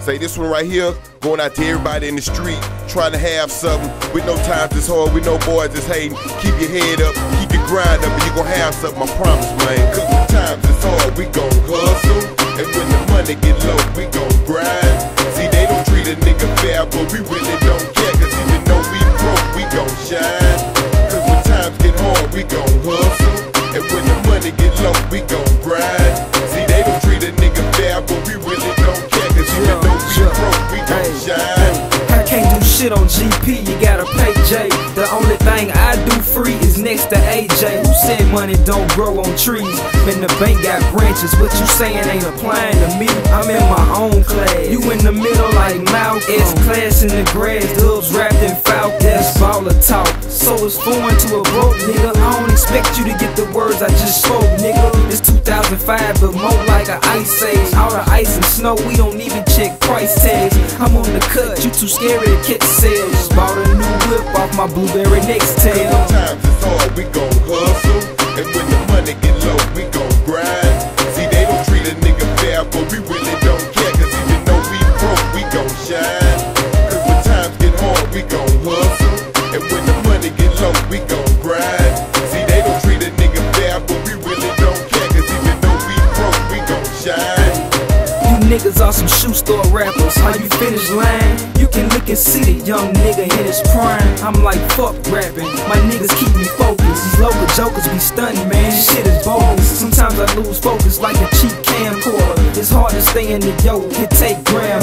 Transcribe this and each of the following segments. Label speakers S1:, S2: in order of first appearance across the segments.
S1: Say this one right here, going out to everybody in the street, trying to have something. With no times it's hard, with no boys it's hating. Keep your head up, keep your grind up, and you gon' have something, I promise, man. Cause when times it's hard, we gon' hustle. And when the money get low, we gon' grind. See, they don't treat a nigga fair, but we really don't care. Cause even though we broke, we gon' shine.
S2: GP, you gotta pay J. The only thing I do free is next to AJ. Who said money don't grow on trees? Man, the bank got branches, what you saying ain't applying to me. I'm in my own class. You in the middle like Malcolm. It's class in the grass, dubs wrapped in Falken. That's baller talk. So it's foreign to a broke nigga. I don't expect you to get the words I just spoke, 2005, but more like an ice age. All the ice and snow, we don't even check price tags. I'm on the cut, you too scary to catch sales. Just bought a new whip off my blueberry next tail.
S1: Times it's hard, we gon' hustle. And when the money get low, we gon' grind. See, they don't treat a nigga fair, but we really don't care. Cause even though we broke, we gon' shine. Cause when times get hard, we gon' hustle. And when the money get low, we gon' grind.
S2: Niggas are some shoe store rappers. How you finish line? You can look and see the young nigga in his prime. I'm like, fuck rapping. My niggas keep me focused. These local jokers be stunning, man. Shit is bogus. Sometimes I lose focus like a cheap camcorder. It's hard to stay in the yo, it take I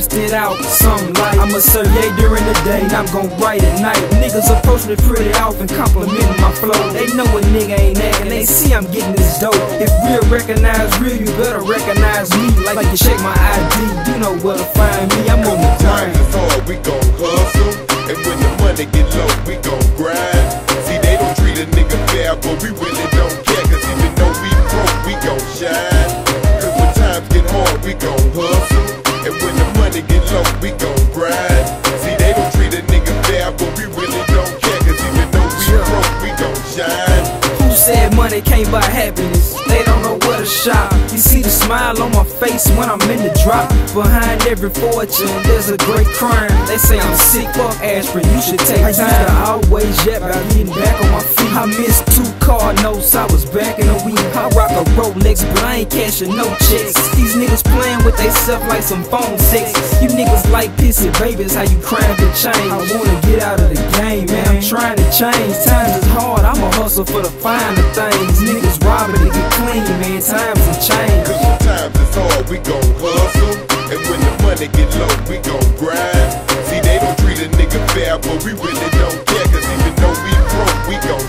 S2: balanced it out, some light. I'm a Sergey during the day, and I'm gon' write at night. Niggas approach me pretty often, complimenting my flow. They know a nigga ain't acting, they see I'm getting this dope. If real recognize real, you better recognize me. Like you check my ID, you know where to find me. I'm on the grind.
S1: it's hard, we gon' hustle. And when the money get low, we gon' grind. See, they don't treat a nigga fair, but we really don't care. Cause even though we broke, we gon' shine. Cause when times get hard, we gon' hustle. And when the money get low, we gon' grind. See, they don't treat a nigga fair, but we really don't care. Cause even though we broke, we gon' shine.
S2: Who said money can't buy happiness? They don't know what a shop. You see the smile on my face when I'm in the drop. Behind every fortune, there's a great crime. They say I'm sick, fuck aspirin, you should take time. I used to always yap about getting back on my feet. I missed two car notes, I was back in a week. I rock a Rolex, but I ain't cashing no checks. These niggas playing with they self like some phone sex. You niggas like pissy babies, how you crying to change. I wanna get out of the game, man. I'm trying to change. Times is hard, I'ma hustle for the finer things. Niggas robbing to get clean, man. Times have changed.
S1: Cause when times it's hard, we gon' hustle. And when the money get low, we gon' grind. See, they don't treat a nigga fair, but we really don't care. Cause even though we broke, we gon'.